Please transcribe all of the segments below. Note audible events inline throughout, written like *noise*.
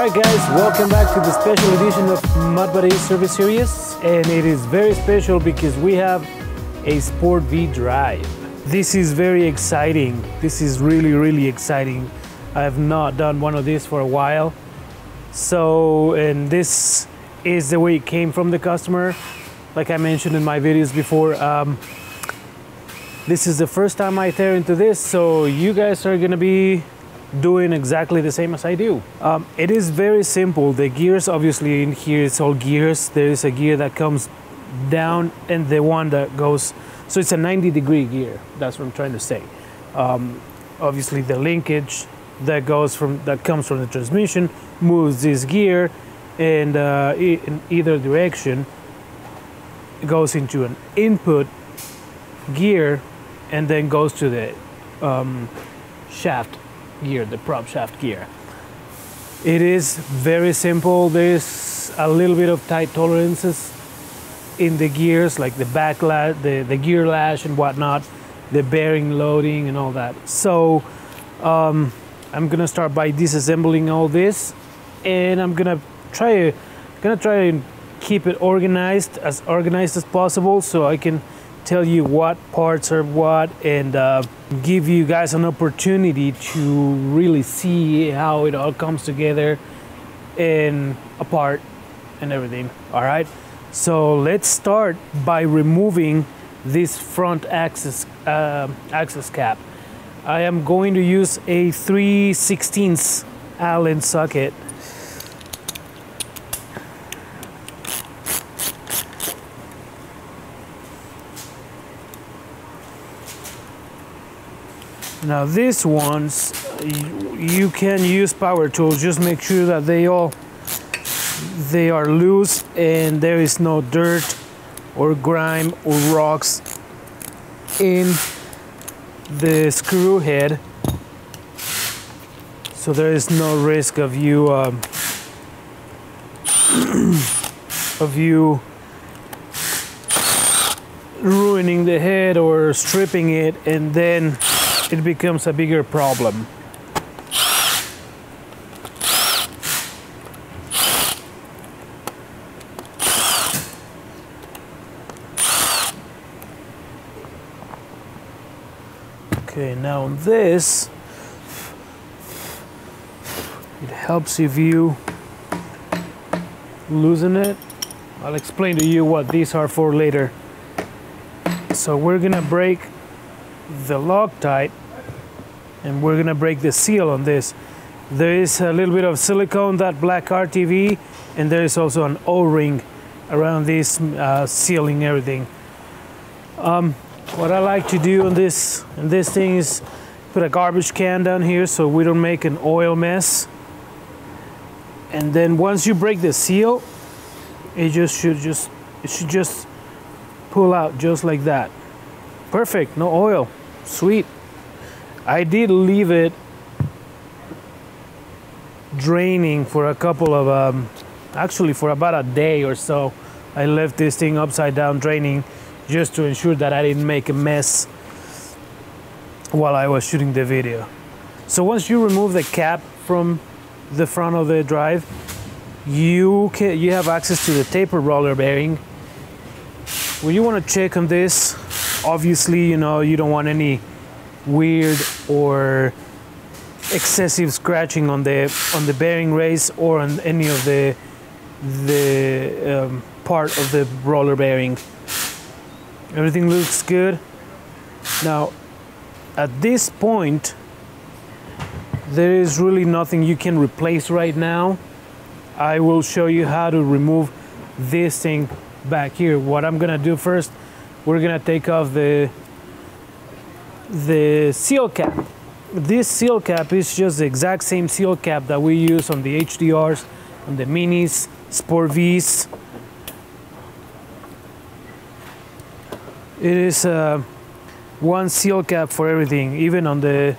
Alright guys, welcome back to the special edition of Mud Buddy Service Series and it is very special because we have a Sport V drive. This is very exciting. This is really really exciting. I have not done one of these for a while. So, and this is the way it came from the customer. Like I mentioned in my videos before, um, this is the first time I tear into this, so you guys are gonna be doing exactly the same as I do. Um, it is very simple. The gears, obviously, in here it's all gears. There is a gear that comes down and the one that goes, so it's a 90 degree gear. That's what I'm trying to say. Um, obviously, the linkage that goes from that comes from the transmission moves this gear, and uh, in either direction it goes into an input gear, and then goes to the um, shaft gear, the prop shaft gear. It is very simple. There's a little bit of tight tolerances in the gears, like the backlash, the, the gear lash and whatnot, the bearing loading and all that. So um, I'm gonna start by disassembling all this and I'm gonna try gonna try and keep it organized as organized as possible so I can tell you what parts are what and uh, give you guys an opportunity to really see how it all comes together and apart and everything all right? So let's start by removing this front axis uh, axis cap. I am going to use a 3 16 Allen socket Now these ones, you can use power tools. Just make sure that they all they are loose and there is no dirt or grime or rocks in the screw head. So there is no risk of you um, *clears throat* of you ruining the head or stripping it and then it becomes a bigger problem. Okay, now this, it helps if you loosen it. I'll explain to you what these are for later. So we're gonna break the Loctite and we're gonna break the seal on this. There is a little bit of silicone, that black RTV, and there is also an O-ring around this uh, sealing everything. Um, what I like to do on this, on this thing is put a garbage can down here so we don't make an oil mess. And then once you break the seal, it just should just, it should just pull out just like that. Perfect, no oil, sweet. I did leave it draining for a couple of, um, actually for about a day or so. I left this thing upside down draining just to ensure that I didn't make a mess while I was shooting the video. So once you remove the cap from the front of the drive, you can you have access to the taper roller bearing. When you want to check on this, obviously, you know, you don't want any weird or excessive scratching on the on the bearing race or on any of the the um, part of the roller bearing. Everything looks good. Now, at this point, there is really nothing you can replace right now. I will show you how to remove this thing back here. What I'm gonna do first, we're gonna take off the the seal cap. This seal cap is just the exact same seal cap that we use on the HDRs, on the Minis, Sport Vs. It is uh, one seal cap for everything, even on the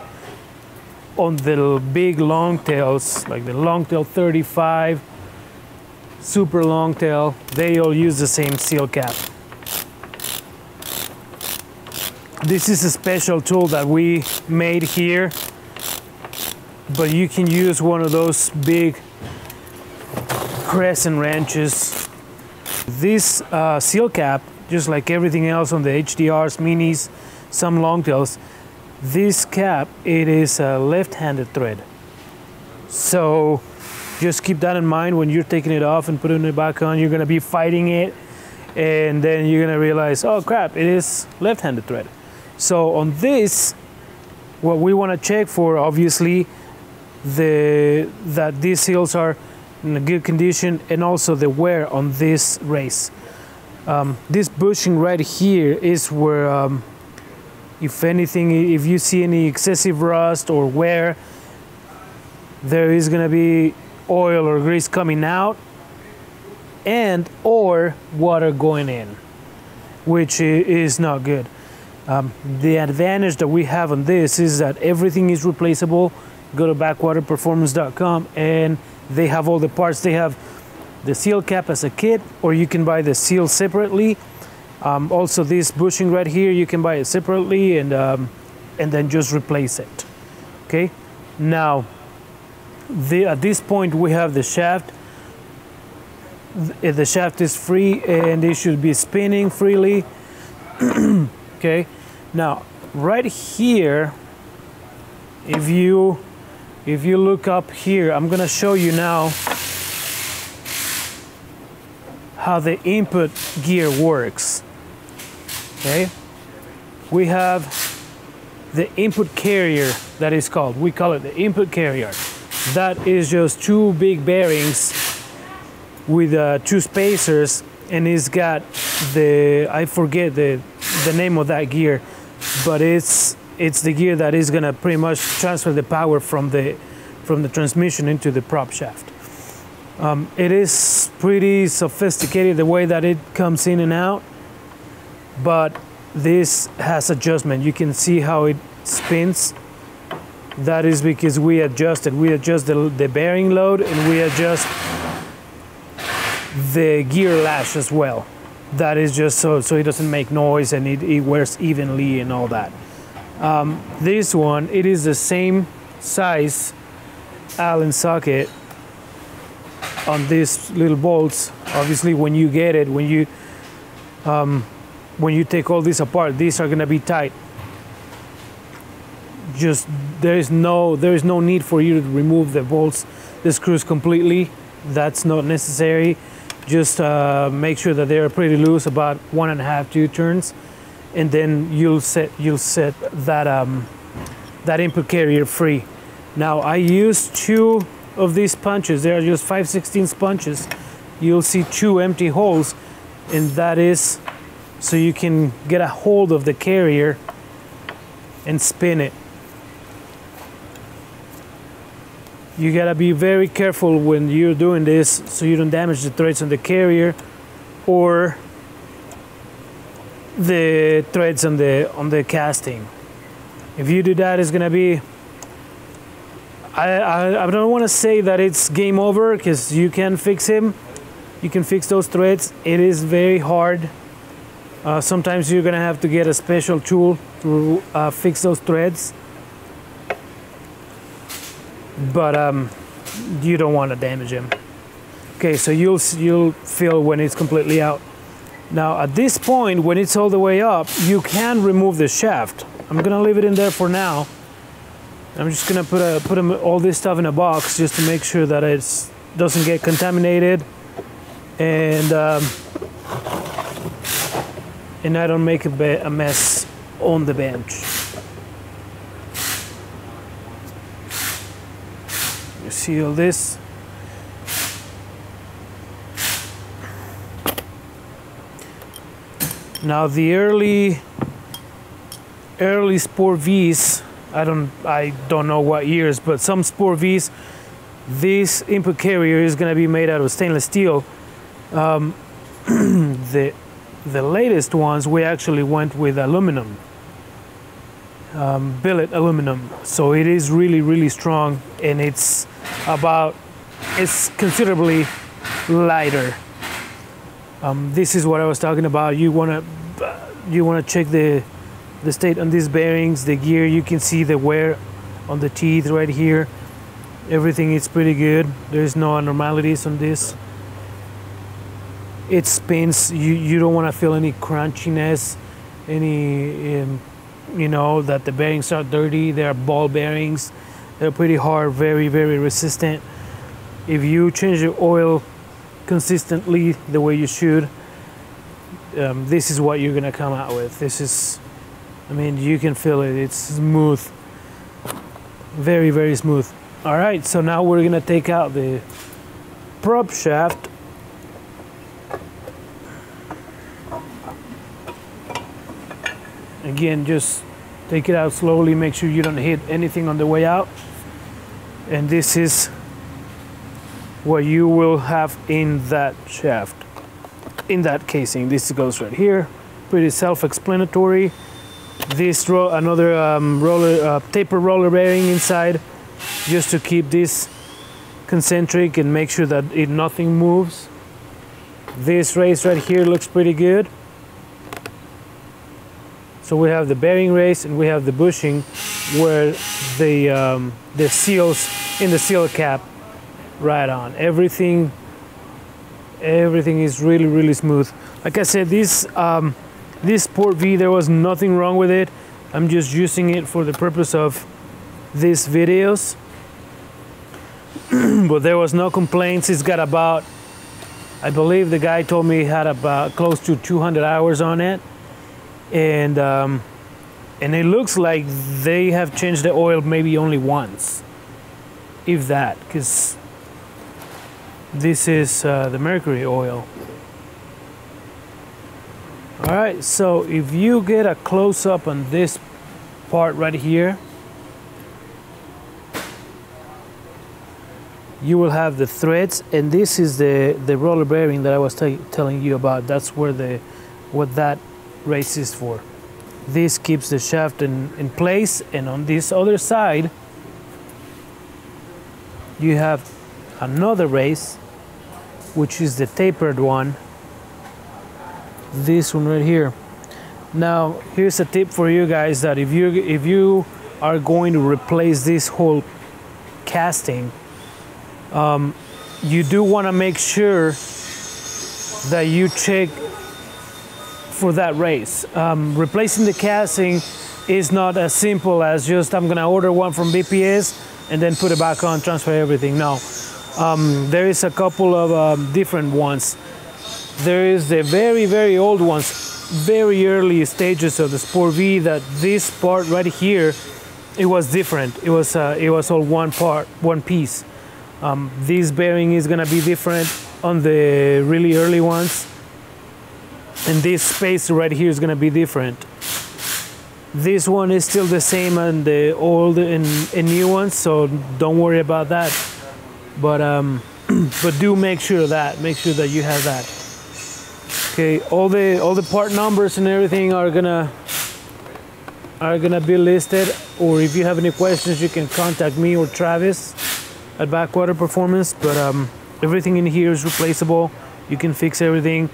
on the big long tails, like the long tail 35, super long tail, they all use the same seal cap. This is a special tool that we made here, but you can use one of those big crescent wrenches. This uh, seal cap, just like everything else on the HDRs, minis, some longtails, this cap, it is a left-handed thread. So just keep that in mind when you're taking it off and putting it back on. You're gonna be fighting it and then you're gonna realize, oh crap, it is left-handed thread. So on this, what we wanna check for, obviously, the that these seals are in a good condition and also the wear on this race. Um, this bushing right here is where, um, if anything, if you see any excessive rust or wear, there is gonna be oil or grease coming out and or water going in, which is not good. Um, the advantage that we have on this is that everything is replaceable. Go to backwaterperformance.com and they have all the parts. They have the seal cap as a kit, or you can buy the seal separately. Um, also, this bushing right here, you can buy it separately and um, and then just replace it. Okay. Now, the, at this point, we have the shaft. The, the shaft is free and it should be spinning freely. *clears throat* okay. Now, right here, if you if you look up here, I'm gonna show you now how the input gear works. Okay, we have the input carrier that is called. We call it the input carrier. That is just two big bearings with uh, two spacers, and it's got the I forget the the name of that gear, but it's it's the gear that is going to pretty much transfer the power from the from the transmission into the prop shaft. Um, it is pretty sophisticated the way that it comes in and out, but this has adjustment. You can see how it spins. That is because we adjusted. We adjust the, the bearing load and we adjust the gear lash as well. That is just so so it doesn't make noise and it, it wears evenly and all that. Um, this one, it is the same size Allen socket on these little bolts. Obviously, when you get it, when you um, when you take all this apart, these are gonna be tight. Just there is no there is no need for you to remove the bolts, the screws completely. That's not necessary. Just uh, make sure that they are pretty loose, about one and a half, two turns and then you'll set you'll set that um, that input carrier free. Now I use two of these punches. They are just 5 16 punches. You'll see two empty holes, and that is so you can get a hold of the carrier and spin it. You gotta be very careful when you're doing this so you don't damage the threads on the carrier or the threads on the on the casting. If you do that, it's gonna be. I I, I don't want to say that it's game over because you can fix him. You can fix those threads. It is very hard. Uh, sometimes you're gonna have to get a special tool to uh, fix those threads. But um, you don't want to damage him. Okay, so you'll you'll feel when it's completely out. Now at this point, when it's all the way up, you can remove the shaft. I'm gonna leave it in there for now. I'm just gonna put a, put all this stuff in a box just to make sure that it doesn't get contaminated and um, and I don't make a, a mess on the bench. All this? Now the early early Sport V's, I don't I don't know what years, but some Sport V's, this input carrier is going to be made out of stainless steel. Um, *clears throat* the the latest ones we actually went with aluminum, um, billet aluminum. So it is really really strong, and it's about it's considerably lighter um, this is what I was talking about. You wanna you wanna check the the state on these bearings, the gear. You can see the wear on the teeth right here. Everything is pretty good. There's no abnormalities on this. it spins. You you don't want to feel any crunchiness, any um, you know that the bearings are dirty. They're ball bearings. They're pretty hard, very very resistant. If you change the oil consistently the way you should, um, this is what you're gonna come out with. This is, I mean, you can feel it. It's smooth, very very smooth. All right, so now we're gonna take out the prop shaft again just take it out slowly make sure you don't hit anything on the way out and this is what you will have in that shaft. In that casing. This goes right here. Pretty self-explanatory. This ro another um, roller uh, taper roller bearing inside just to keep this concentric and make sure that it nothing moves. This race right here looks pretty good so we have the bearing race and we have the bushing where the, um, the seals in the seal cap right on. Everything, everything is really, really smooth. Like I said, this, um, this Sport V, there was nothing wrong with it. I'm just using it for the purpose of these videos. *clears throat* but there was no complaints. It's got about, I believe the guy told me he had about close to 200 hours on it and um, and it looks like they have changed the oil maybe only once, if that, because this is uh, the mercury oil. All right, so if you get a close up on this part right here, you will have the threads, and this is the the roller bearing that I was telling you about. That's where the what that races for. This keeps the shaft in, in place and on this other side you have another race which is the tapered one this one right here now here's a tip for you guys that if you if you are going to replace this whole casting um, you do want to make sure that you check for that race. Um, replacing the casing is not as simple as just I'm gonna order one from BPS and then put it back on, transfer everything. No, um, there is a couple of um, different ones. There is the very, very old ones, very early stages of the Sport V that this part right here, it was different. It was, uh, it was all one part, one piece. Um, this bearing is gonna be different on the really early ones and this space right here is going to be different. This one is still the same and the old and, and new ones so don't worry about that. But um *clears throat* but do make sure that. Make sure that you have that. Okay all the all the part numbers and everything are gonna are gonna be listed or if you have any questions you can contact me or Travis at Backwater Performance. But um everything in here is replaceable. You can fix everything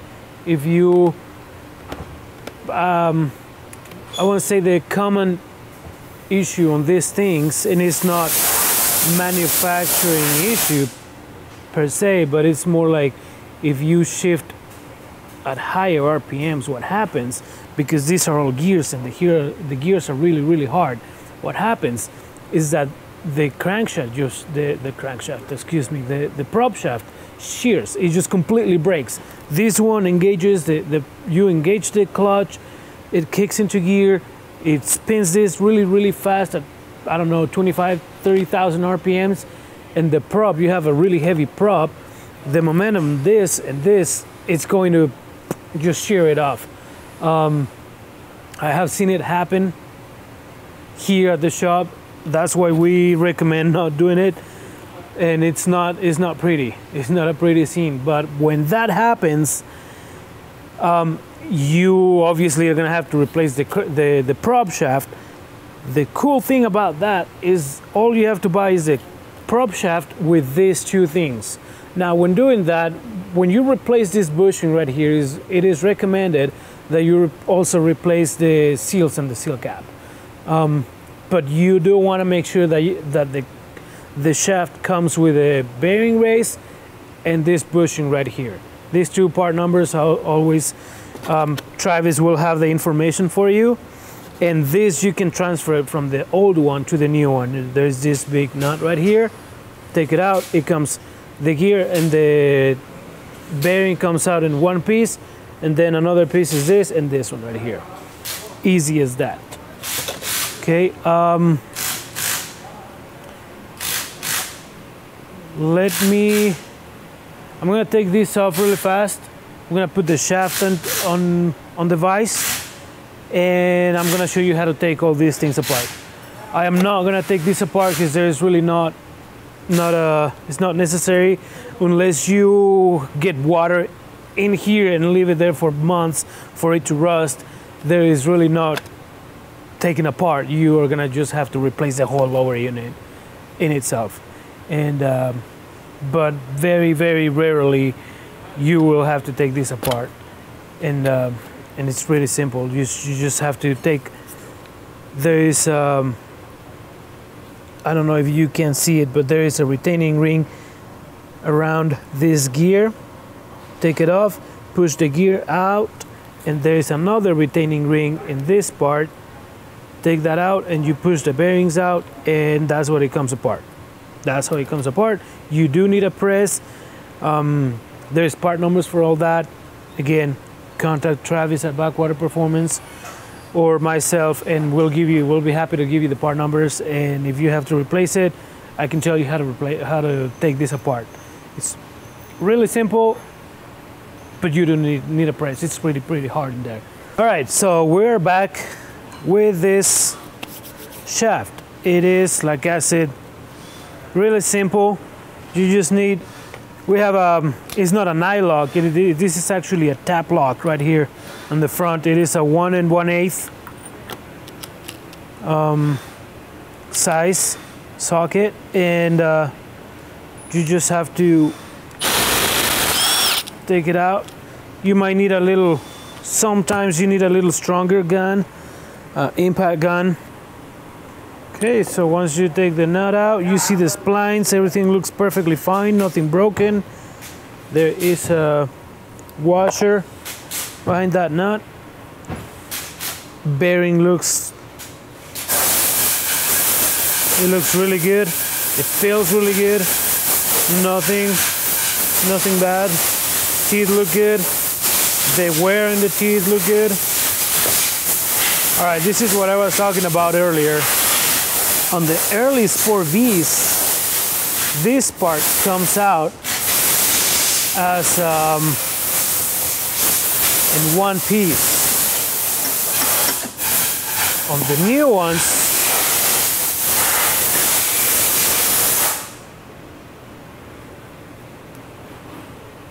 if you um, I want to say the common issue on these things, and it's not manufacturing issue per se, but it's more like if you shift at higher RPMs, what happens? Because these are all gears, and the gear, the gears are really, really hard. What happens is that the crankshaft, just the, the crankshaft, excuse me, the, the prop shaft shears. It just completely breaks. This one engages the, the you engage the clutch, it kicks into gear, it spins this really, really fast at I don't know 25, 30,000 RPMs, and the prop you have a really heavy prop. The momentum, this and this, it's going to just shear it off. Um, I have seen it happen here at the shop. That's why we recommend not doing it and it's not it's not pretty. It's not a pretty scene but when that happens um, you obviously are going to have to replace the, the the prop shaft. The cool thing about that is all you have to buy is a prop shaft with these two things. Now when doing that when you replace this bushing right here is it is recommended that you also replace the seals and the seal cap. Um, but you do want to make sure that you, that the the shaft comes with a bearing race and this bushing right here. These two part numbers always, um, Travis will have the information for you. And this you can transfer it from the old one to the new one. There's this big nut right here. Take it out, it comes, the gear and the bearing comes out in one piece. And then another piece is this and this one right here. Easy as that. Okay, um, let me, I'm gonna take this off really fast. I'm gonna put the shaft on, on, on the vise and I'm gonna show you how to take all these things apart. I am not gonna take this apart because there's really not, not a, it's not necessary unless you get water in here and leave it there for months for it to rust. There is really not taken apart, you are gonna just have to replace the whole lower unit in itself. And um, but very very rarely you will have to take this apart. And uh, and it's really simple. You, you just have to take. There is um, I don't know if you can see it, but there is a retaining ring around this gear. Take it off, push the gear out, and there is another retaining ring in this part take that out and you push the bearings out and that's what it comes apart that's how it comes apart. You do need a press. Um, there's part numbers for all that. Again contact travis at backwater performance or myself and we'll give you we'll be happy to give you the part numbers. And if you have to replace it i can tell you how to replace how to take this apart. It's really simple but you don't need, need a press. It's pretty pretty hard in there. All right so we're back with this shaft. It is, like I said, really simple. You just need, we have a, um, it's not an eye lock, it, it, this is actually a tap lock right here on the front. It is a one and one eighth um, size socket and uh, you just have to take it out. You might need a little, sometimes you need a little stronger gun uh, impact gun. Okay, so once you take the nut out, you see the splines, everything looks perfectly fine, nothing broken. There is a washer behind that nut. Bearing looks, it looks really good. It feels really good. Nothing, nothing bad. Teeth look good. The wear in the teeth look good. All right, this is what I was talking about earlier. On the early Sport Vs, this part comes out as um, in one piece. On the new ones,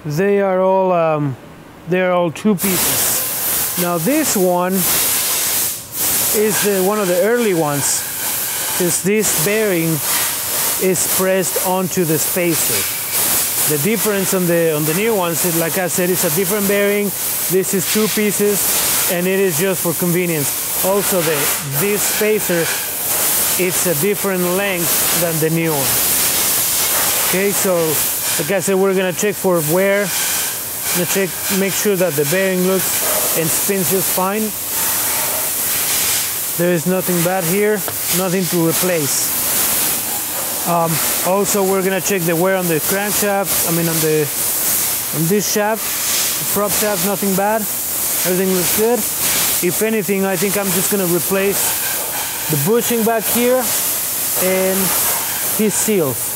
they are all um, they're all two pieces. Now this one is the, one of the early ones because this bearing is pressed onto the spacer. The difference on the on the new ones, is, like I said, it's a different bearing. This is two pieces, and it is just for convenience. Also, the this spacer, it's a different length than the new one. Okay, so like I said, we're gonna check for wear. Gonna check, make sure that the bearing looks and spins just fine. There is nothing bad here, nothing to replace. Um, also, we're gonna check the wear on the crankshaft. I mean, on the on this shaft, the prop shaft, nothing bad. Everything looks good. If anything, I think I'm just gonna replace the bushing back here and his seals,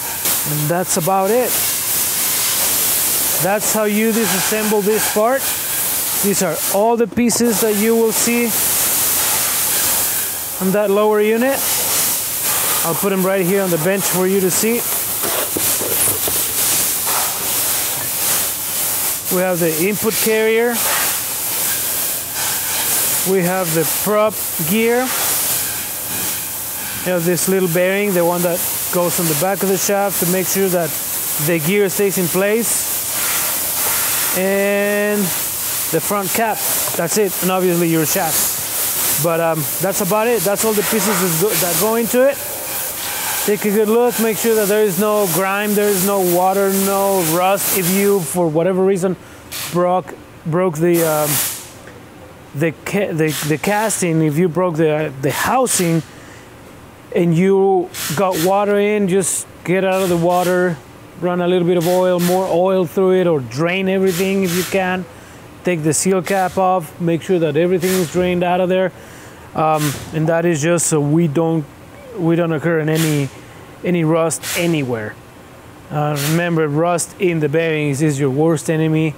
and that's about it. That's how you disassemble this part. These are all the pieces that you will see on that lower unit. I'll put them right here on the bench for you to see. We have the input carrier. We have the prop gear. You have this little bearing, the one that goes on the back of the shaft to make sure that the gear stays in place. And the front cap, that's it, and obviously your shaft. But um, that's about it. That's all the pieces that go into it. Take a good look, make sure that there is no grime, there is no water, no rust. If you, for whatever reason, broke broke the um, the, ca- the the casting, if you broke the the housing, and you got water in, just get out of the water, run a little bit of oil, more oil through it, or drain everything if you can. Take the seal cap off, make sure that everything is drained out of there, um, and that is just so we don't we don't occur in any any rust anywhere. Uh, remember, rust in the bearings is your worst enemy,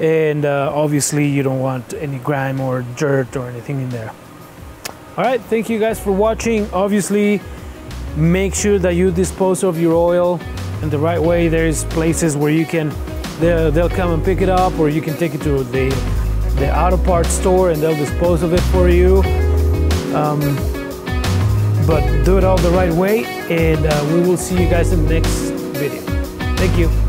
and uh, obviously you don't want any grime or dirt or anything in there. All right, thank you guys for watching. Obviously, make sure that you dispose of your oil in the right way. There's places where you can, they'll, they'll come and pick it up, or you can take it to the the auto parts store and they'll dispose of it for you. Um, but do it all the right way, and uh, we will see you guys in the next video. Thank you.